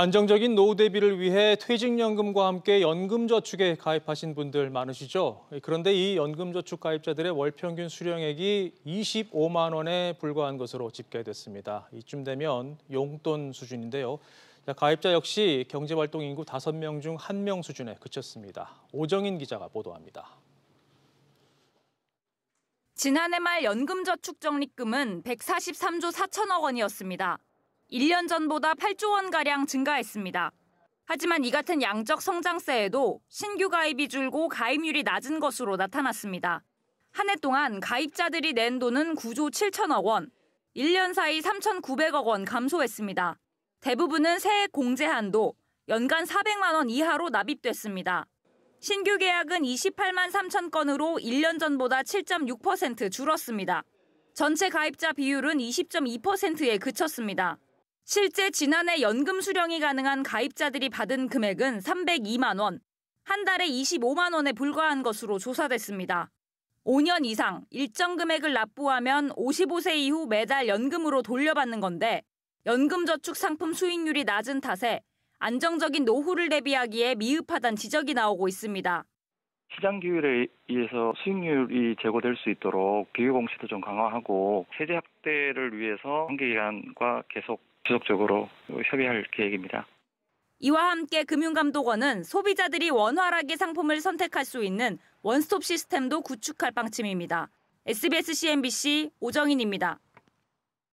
안정적인 노후 대비를 위해 퇴직연금과 함께 연금저축에 가입하신 분들 많으시죠? 그런데 이 연금저축 가입자들의 월 평균 수령액이 25만 원에 불과한 것으로 집계됐습니다. 이쯤 되면 용돈 수준인데요. 가입자 역시 경제활동 인구 5명 중 1명 수준에 그쳤습니다. 오정인 기자가 보도합니다. 지난해 말 연금저축 적립금은 143조 4천억 원이었습니다. 1년 전보다 8조 원가량 증가했습니다. 하지만 이 같은 양적 성장세에도 신규 가입이 줄고 가입률이 낮은 것으로 나타났습니다. 한 해 동안 가입자들이 낸 돈은 9조 7천억 원, 1년 사이 3,900억 원 감소했습니다. 대부분은 세액 공제 한도, 연간 400만 원 이하로 납입됐습니다. 신규 계약은 28만 3천 건으로 1년 전보다 7.6% 줄었습니다. 전체 가입자 비율은 20.2%에 그쳤습니다. 실제 지난해 연금 수령이 가능한 가입자들이 받은 금액은 302만 원, 한 달에 25만 원에 불과한 것으로 조사됐습니다. 5년 이상 일정 금액을 납부하면 55세 이후 매달 연금으로 돌려받는 건데 연금저축 상품 수익률이 낮은 탓에 안정적인 노후를 대비하기에 미흡하다는 지적이 나오고 있습니다. 시장 기율에 의해서 수익률이 제고될 수 있도록 비교 공시도 좀 강화하고 세제 확대를 위해서 한계기간과 계속 지속적으로 협의할 계획입니다. 이와 함께 금융감독원은 소비자들이 원활하게 상품을 선택할 수 있는 원스톱 시스템도 구축할 방침입니다. SBS CNBC 오정인입니다.